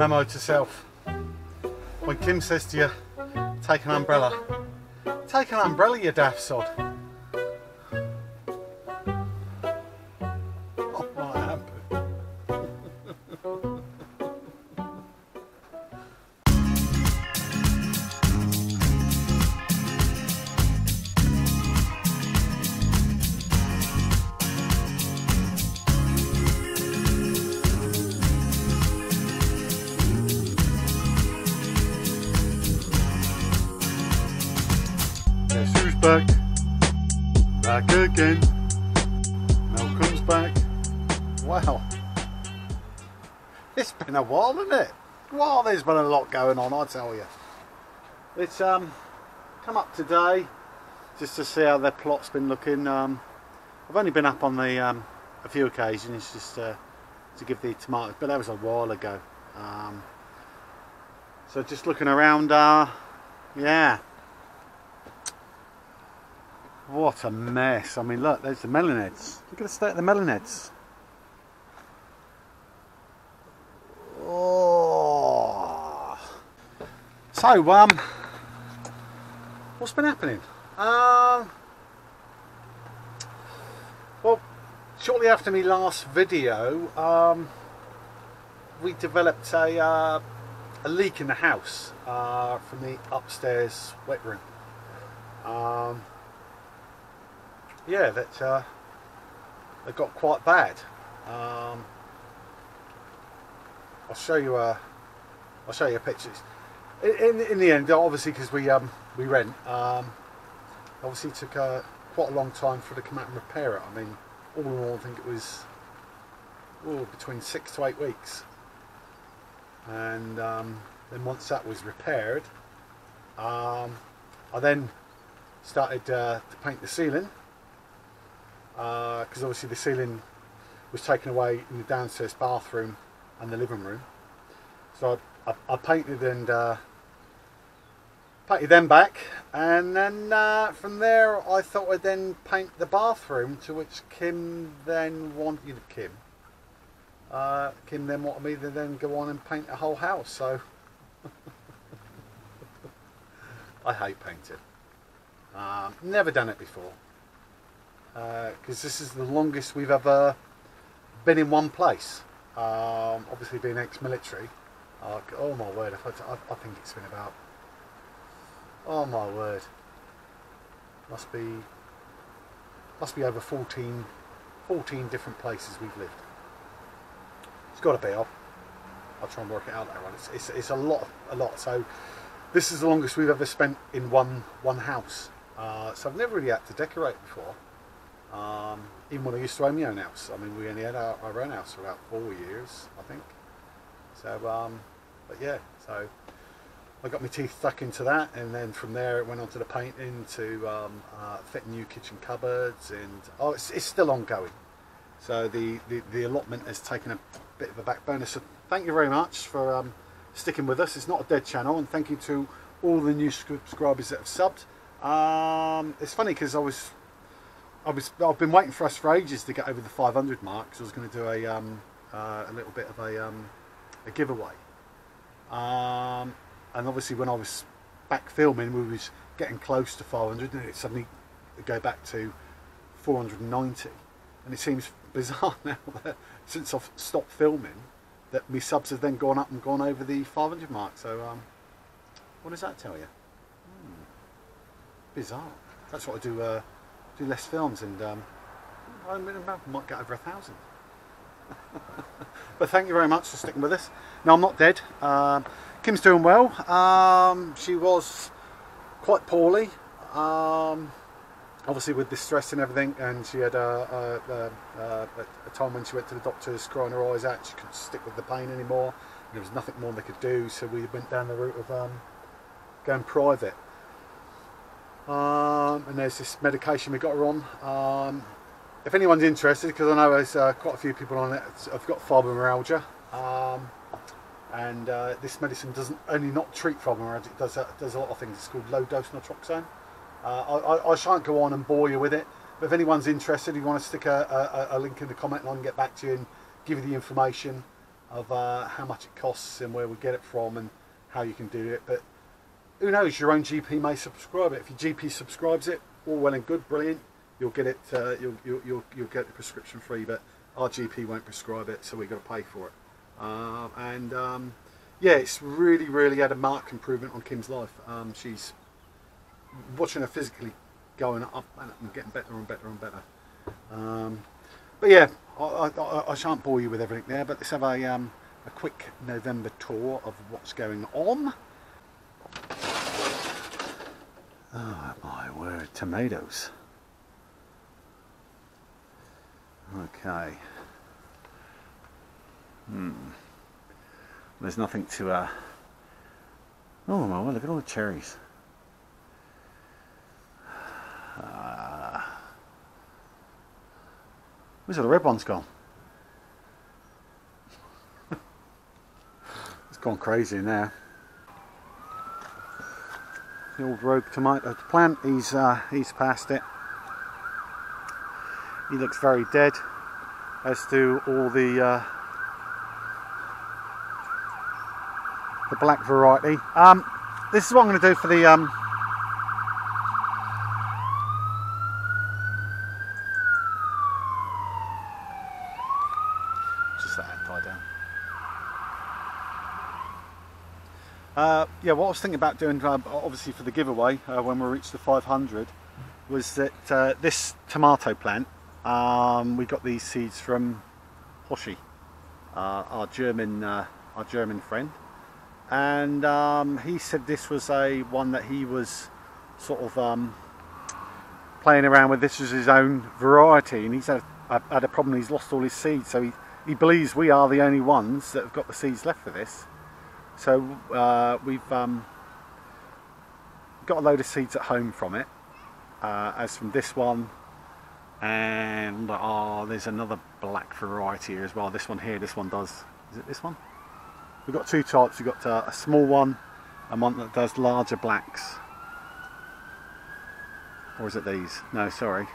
Memo to self. When Kim says to you, take an umbrella, take an umbrella, you daft sod. Back? Back again. Malcolm's back. Wow. It's been a while, hasn't it? Well, there's been a lot going on, I tell you. It's um come up today just to see how their plot's been looking. Um, I've only been up on the um, a few occasions just uh, to give the tomatoes, but that was a while ago. Um, so just looking around, uh, yeah, what a mess. I mean, look, there's the melonheads. Look at the state of the melonheads. Oh. So, um, what's been happening? Um, well, shortly after my last video, um, we developed a, uh, a leak in the house uh, from the upstairs wet room. Um, yeah, that uh, they got quite bad. Um, I'll show you. Uh, I'll show you pictures. In, in, the end, obviously, because we um, we rent, um, obviously took uh, quite a long time for to come out and repair it. I mean, all in all, I think it was oh, between six to eight weeks. And um, then once that was repaired, um, I then started uh, to paint the ceiling because obviously the ceiling was taken away in the downstairs bathroom and the living room. So I, I, I painted and uh, painted them back, and then uh, from there I thought I'd then paint the bathroom. To which Kim then wanted Kim. Uh, Kim then wanted me to then go on and paint the whole house. So I hate painting. Um, never done it before because this is the longest we've ever been in one place. Um, obviously, being ex-military. Uh, oh my word! I, I, think it's been about. Oh my word! Must be. Must be over 14, 14 different places we've lived. It's got to be. I'll, I'll try and work it out later on. It's, it's, it's a lot, a lot. So, this is the longest we've ever spent in one one house. Uh, so I've never really had to decorate before. Um, even when I used to own my own house, I mean, we only had our, our own house for about four years, I think. So, um, but yeah, so I got my teeth stuck into that, and then from there it went on to the painting, to um, uh, new kitchen cupboards, and oh, it's, it's still ongoing. So the, the, the allotment has taken a bit of a back burner. So thank you very much for um, sticking with us. It's not a dead channel, and thank you to all the new subscribers that have subbed. Um, it's funny because I was I was I've been waiting for us for ages to get over the 500 mark because I was going to do a um, uh, a little bit of a um, a giveaway. Um, and obviously when I was back filming, we was getting close to 500, and it suddenly go back to 490. And it seems bizarre now that since I've stopped filming, that my subs have then gone up and gone over the 500 mark. So um, what does that tell you? Hmm. Bizarre. That's what I do. Uh, do less films and um, I might get over a thousand. but thank you very much for sticking with us. No, I'm not dead. Um, Kim's doing well. Um, she was quite poorly, um, obviously with the stress and everything, and she had a, a, a, a, time when she went to the doctors crying her eyes out. She couldn't stick with the pain anymore. There was nothing more they could do, so we went down the route of um, going private. Um, and there's this medication we got her on. Um, if anyone's interested, because I know there's uh, quite a few people on it, I've got fibromyalgia, um, and uh, this medicine doesn't only not treat fibromyalgia, it does, uh, does a lot of things. It's called low dose naltrexone. Uh, I, I, I, shan't go on and bore you with it, but if anyone's interested, you want to stick a, a, a, link in the comment and I can get back to you and give you the information. of uh, how much it costs and where we get it from and how you can do it. But who knows, your own GP may subscribe it. If your GP subscribes it, all well and good, brilliant. You'll get it. Uh, you'll, you'll, you'll, you'll get the prescription free, but our GP won't prescribe it, so we've got to pay for it. Uh, and um, yeah, it's really, really had a marked improvement on Kim's life. Um, she's watching her physically going up and getting better and better and better. Um, but yeah, I, I, I, shan't bore you with everything there, but let's have a, um, a quick November tour of what's going on. Oh my word, tomatoes. Okay. Hmm. There's nothing to, uh... Oh my word, look at all the cherries. Uh... Where's all the red ones gone? it's gone crazy now. The old rogue tomato to plant, he's, uh, he's past it. He looks very dead, as do all the uh, the black variety. Um, this is what I'm going to do for the um, just let that die down. Uh, yeah, what I was thinking about doing, obviously for the giveaway uh, when we reach the 500, was that uh, this tomato plant um, we got these seeds from Hoshi, uh, our German, uh, our German friend, and um, he said this was a one that he was sort of um, playing around with. This was his own variety, and he's had a, had a problem. He's lost all his seeds, so he he believes we are the only ones that have got the seeds left for this. So uh, we've um, got a load of seeds at home from it, uh, as from this one, and oh there's another black variety here as well. This one here this one does is it this one? We've got two types. We've got uh, a small one and one that does larger blacks. Or is it these? No sorry.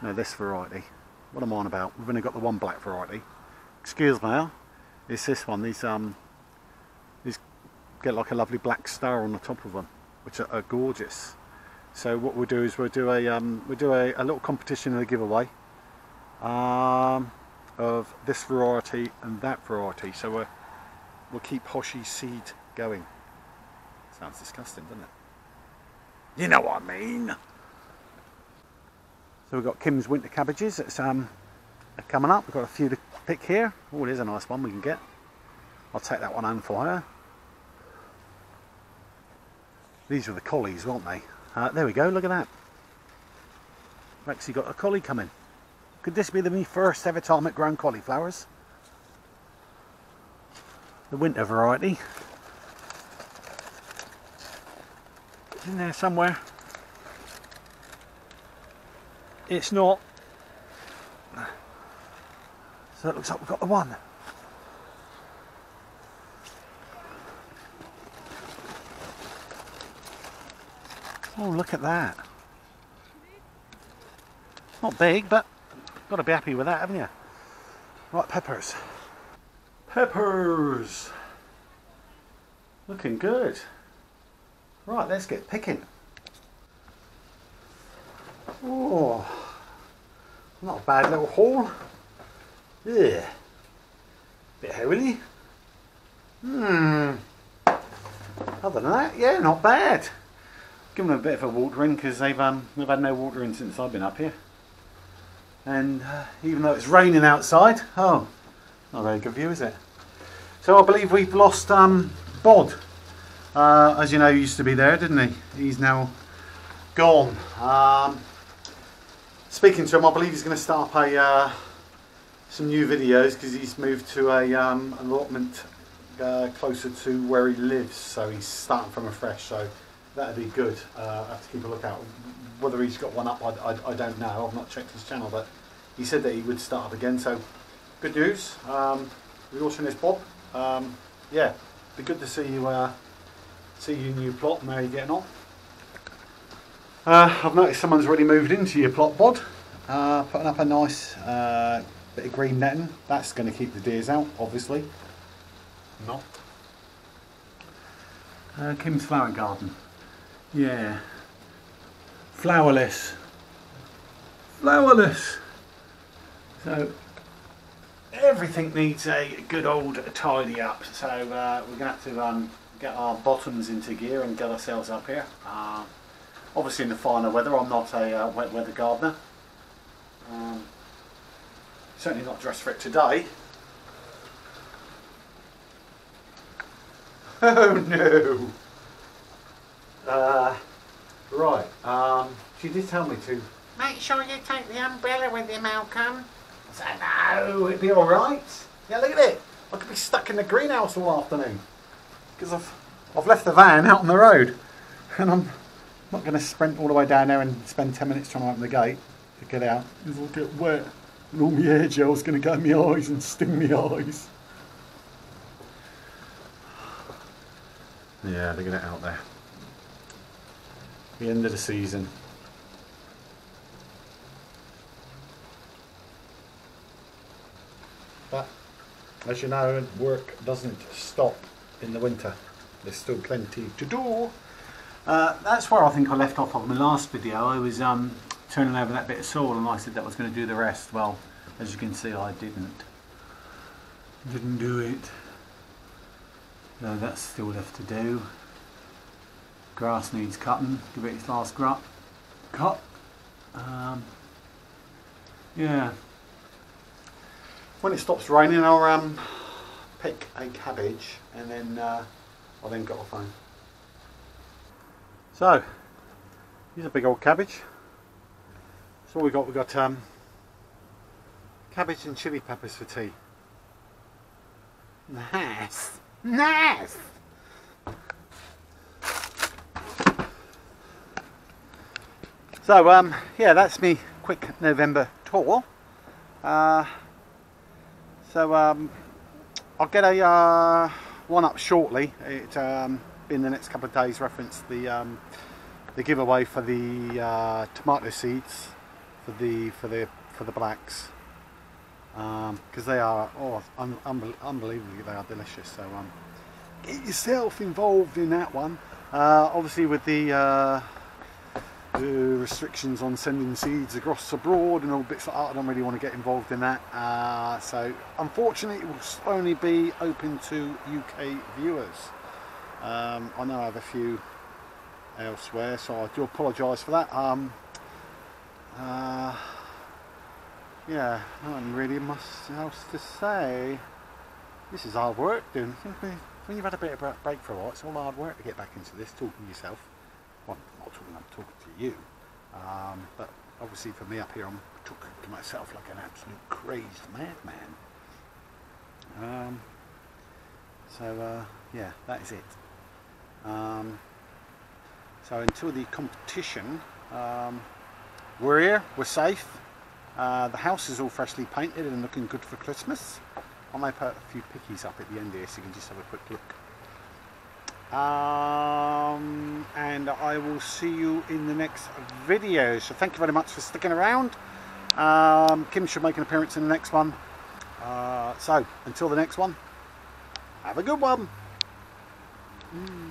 No this variety. What am I on about? We've only got the one black variety. Excuse me. It's this one. These um get like a lovely black star on the top of them which are, are gorgeous so what we'll do is we'll do a um, we'll do a, a, little competition and a giveaway um, of this variety and that variety. So we'll, we'll keep Hoshi seed going. Sounds disgusting, doesn't it? You know what I mean. So we've got Kim's winter cabbages. It's um, coming up. We've got a few to pick here. Oh, there's a nice one we can get. I'll take that one home for her. These were the collies, weren't they? Uh, there we go, look at that. We've actually got a collie coming. Could this be the first ever tarmac grown cauliflowers? The winter variety. It's in there somewhere. It's not. So it looks like we've got the one. Oh, look at that. Not big, but got to be happy with that, haven't you? Right, peppers. Peppers! Looking good. Right, let's get picking. Oh, not a bad little haul. Yeah. Bit heavily. Hmm. Other than that, yeah, not bad given them a bit of a watering because they've um, they've had no watering since I've been up here. And uh, even though it's raining outside, oh, not a very good view, is it? So I believe we've lost um, Bod. Uh, as you know, he used to be there, didn't he? He's now gone. Um, speaking to him, I believe he's going to start up a, uh, some new videos because he's moved to a um, allotment uh, closer to where he lives. So he's starting from afresh. So that'd be good. Uh, I have to keep a lookout. Whether he's got one up, I, I, I, don't know. I've not checked his channel, but he said that he would start up again. So good news. Um, we're watching this Bob. Um, yeah, be good to see you. Uh, see your new plot and how you're getting on. Uh, I've noticed someone's already moved into your plot, Bod. Uh, putting up a nice uh, Bit of green netting. That's going to keep the deers out, obviously. Not. Uh, Kim's flower garden. Yeah. Flowerless. Flowerless. So everything needs a good old tidy up. So uh, we're going to have to um, get our bottoms into gear and get ourselves up here. Uh, obviously in the finer weather, I'm not a uh, wet weather gardener. Um, certainly not dressed for it today. Oh no! Uh, right, um, she did tell me to. Make sure you take the umbrella with you, Malcolm. I said, no, it'd be alright. Yeah, look at it. I could be stuck in the greenhouse all afternoon. Because I've, I've left the van out on the road. And I'm not going to sprint all the way down there and spend 10 minutes trying to open the gate to get out. Because I'll get wet. And all my hair gel's going to go in my eyes and sting my eyes. Yeah, look at it out there. The end of the season. As you know, work doesn't stop in the winter. There's still plenty to do. Uh, that's where I think I left off on my last video. I was um, turning over that bit of soil and I said that was going to do the rest. Well, as you can see, I didn't. Didn't do it. So that's still left to do. Grass needs cutting. Give it its last grut. Cut. Um, yeah. When it stops raining, I'll um, pick a cabbage and then uh, I'll then get off home. So, here's a big old cabbage. So we got we got um, cabbage and chili peppers for tea. Nice, nice. So um, yeah, that's me quick November tour. Uh, so um, I'll get a uh, one up shortly. It um, in the next couple of days. Reference the um, the giveaway for the uh, tomato seeds for the for the for the blacks because um, they are oh un unbe unbelievably they are delicious. So um, get yourself involved in that one. Uh, obviously with the uh, the restrictions on sending seeds across abroad and all bits like that. I don't really want to get involved in that. Uh, so unfortunately it will only be open to UK viewers. Um, I know I have a few elsewhere so I do apologise for that. Um, uh, yeah, nothing really much else to say. This is hard work. When you've had a bit of a break for a while, it's all hard work to get back into this, talking to yourself. I'm talking to you. Um, but obviously for me up here, I'm talking to myself like an absolute crazed madman. Um, so uh, yeah, that is it. Um, so until the competition, um, we're here, we're safe. Uh, the house is all freshly painted and looking good for Christmas. I may put a few pickies up at the end here so you can just have a quick look. Um, and I will see you in the next video. So thank you very much for sticking around. Um, Kim should make an appearance in the next one. Uh, so until the next one, have a good one. Mm.